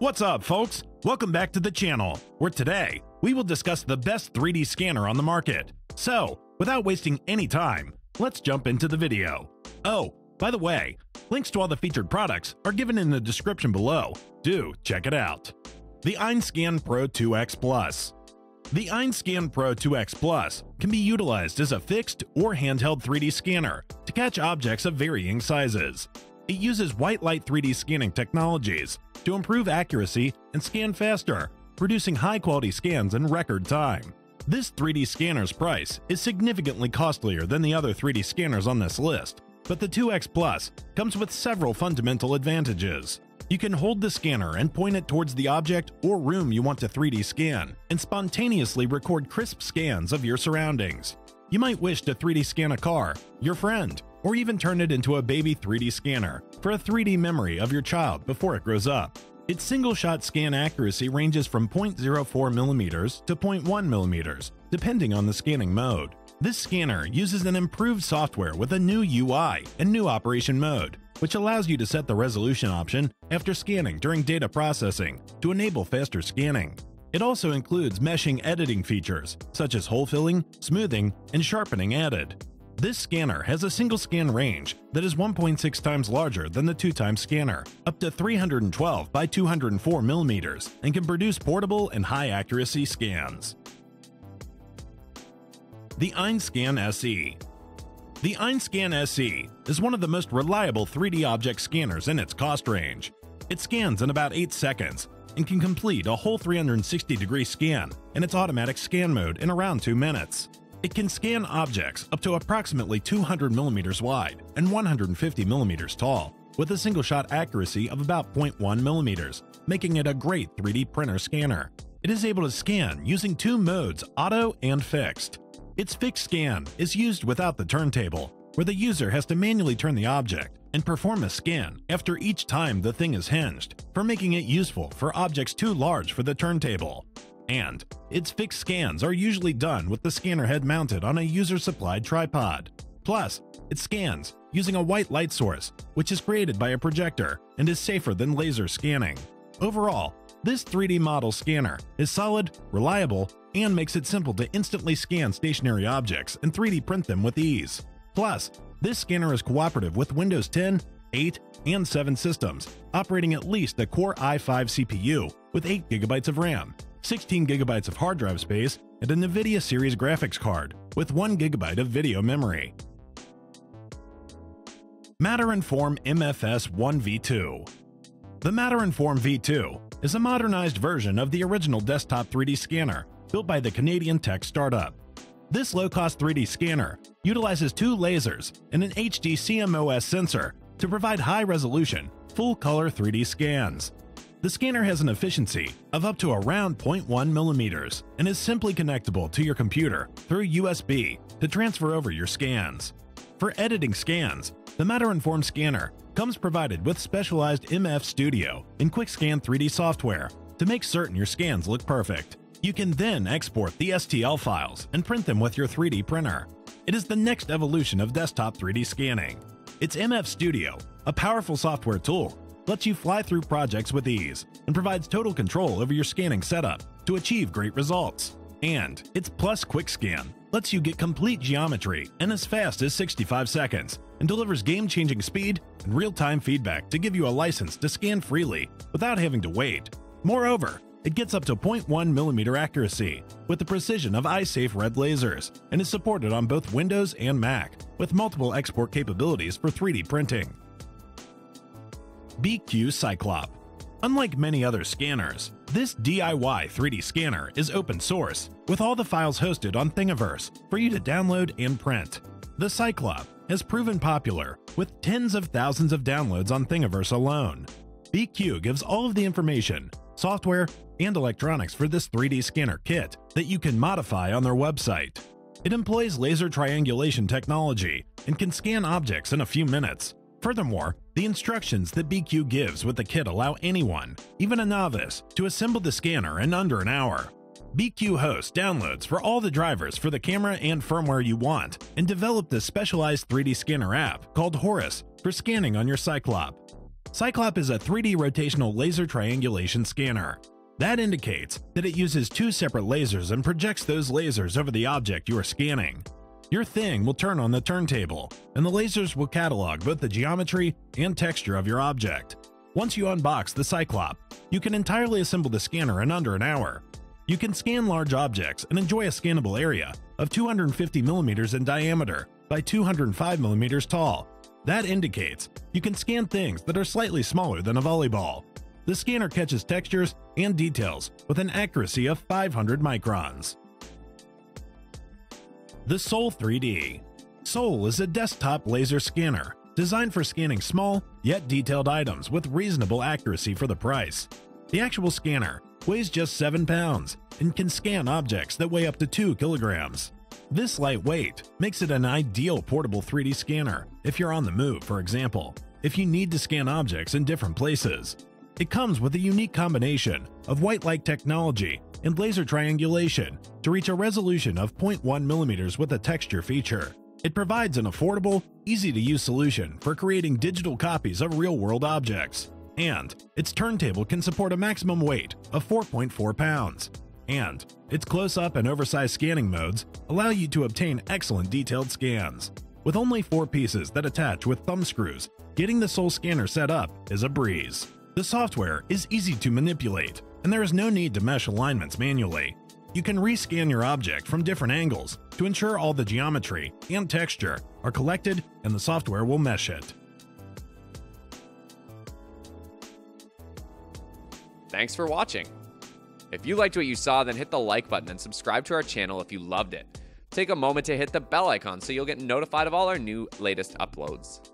What's up, folks? Welcome back to the channel, where today we will discuss the best 3D scanner on the market. So, without wasting any time, let's jump into the video. Oh, by the way, links to all the featured products are given in the description below. Do check it out. The Einscan Pro 2X Plus. The Einscan Pro 2X Plus can be utilized as a fixed or handheld 3D scanner to catch objects of varying sizes. It uses white light 3D scanning technologies to improve accuracy and scan faster, producing high quality scans in record time. This 3D scanner's price is significantly costlier than the other 3D scanners on this list, but the 2X Plus comes with several fundamental advantages. You can hold the scanner and point it towards the object or room you want to 3D scan, and spontaneously record crisp scans of your surroundings. You might wish to 3D scan a car, your friend, or even turn it into a baby 3D scanner for a 3D memory of your child before it grows up. Its single shot scan accuracy ranges from 0.04mm to 0.1mm, depending on the scanning mode. This scanner uses an improved software with a new UI and new operation mode, which allows you to set the resolution option after scanning during data processing to enable faster scanning. It also includes meshing editing features, such as hole filling, smoothing, and sharpening added. This scanner has a single scan range that is 1.6 times larger than the 2 times scanner, up to 312 by 204 millimeters, and can produce portable and high accuracy scans. The Einscan SE The Einscan SE is one of the most reliable 3D object scanners in its cost range. It scans in about 8 seconds and can complete a whole 360 degree scan in its automatic scan mode in around 2 minutes. It can scan objects up to approximately 200 millimeters wide and 150 millimeters tall, with a single shot accuracy of about 0.1 millimeters, making it a great 3D printer scanner. It is able to scan using two modes, auto and fixed. Its fixed scan is used without the turntable, where the user has to manually turn the object and perform a scan after each time the thing is hinged, for making it useful for objects too large for the turntable. And its fixed scans are usually done with the scanner head mounted on a user-supplied tripod. Plus, it scans using a white light source, which is created by a projector and is safer than laser scanning. Overall, this 3D model scanner is solid, reliable, and makes it simple to instantly scan stationary objects and 3D print them with ease. Plus, this scanner is cooperative with Windows 10, 8, and 7 systems, operating at least a Core i5 CPU with 8GB of RAM, 16GB of hard drive space, and a NVIDIA Series graphics card with 1GB of video memory. Matter and Form MFS 1v2 The Matter and Form V2 is a modernized version of the original desktop 3D scanner built by the Canadian tech startup. This low-cost 3D scanner utilizes two lasers and an HD CMOS sensor to provide high-resolution, full-color 3D scans. The scanner has an efficiency of up to around 0.1 millimeters and is simply connectable to your computer through USB to transfer over your scans. For editing scans, the Matter and Form scanner comes provided with specialized MF Studio and QuickScan 3D software to make certain your scans look perfect. You can then export the STL files and print them with your 3D printer. It is the next evolution of desktop 3D scanning. Its MF Studio, a powerful software tool, lets you fly through projects with ease and provides total control over your scanning setup to achieve great results. And its Plus Quick Scan lets you get complete geometry in as fast as 65 seconds and delivers game-changing speed and real-time feedback to give you a license to scan freely without having to wait. Moreover, it gets up to 0.1mm accuracy with the precision of eye-safe red lasers and is supported on both Windows and Mac with multiple export capabilities for 3D printing. BQ Ciclop Unlike many other scanners, this DIY 3D scanner is open source, with all the files hosted on Thingiverse for you to download and print. The Ciclop has proven popular, with tens of thousands of downloads on Thingiverse alone. BQ gives all of the information, software, and electronics for this 3D scanner kit that you can modify on their website. It employs laser triangulation technology and can scan objects in a few minutes. Furthermore, the instructions that BQ gives with the kit allow anyone, even a novice, to assemble the scanner in under an hour. BQ hosts downloads for all the drivers for the camera and firmware you want, and developed a specialized 3D scanner app called Horus for scanning on your Ciclop. Ciclop is a 3D rotational laser triangulation scanner. That indicates that it uses two separate lasers and projects those lasers over the object you are scanning. Your thing will turn on the turntable, and the lasers will catalog both the geometry and texture of your object. Once you unbox the Ciclop, you can entirely assemble the scanner in under an hour. You can scan large objects and enjoy a scannable area of 250 millimeters in diameter by 205 millimeters tall. That indicates you can scan things that are slightly smaller than a volleyball. The scanner catches textures and details with an accuracy of 500 microns. The Sol 3D Sol is a desktop laser scanner designed for scanning small yet detailed items with reasonable accuracy for the price. The actual scanner weighs just 7 pounds and can scan objects that weigh up to 2 kilograms. This lightweight makes it an ideal portable 3D scanner if you're on the move, for example, if you need to scan objects in different places. It comes with a unique combination of white light technology and laser triangulation to reach a resolution of 0.1 millimeters with a texture feature. It provides an affordable, easy to use solution for creating digital copies of real world objects. And its turntable can support a maximum weight of 4.4 pounds. And its close up and oversized scanning modes allow you to obtain excellent detailed scans. With only four pieces that attach with thumb screws, getting the Sol scanner set up is a breeze. The software is easy to manipulate, and there is no need to mesh alignments manually. You can rescan your object from different angles to ensure all the geometry and texture are collected and the software will mesh it. Thanks for watching. If you liked what you saw, then hit the like button and subscribe to our channel if you loved it. Take a moment to hit the bell icon so you'll get notified of all our new latest uploads.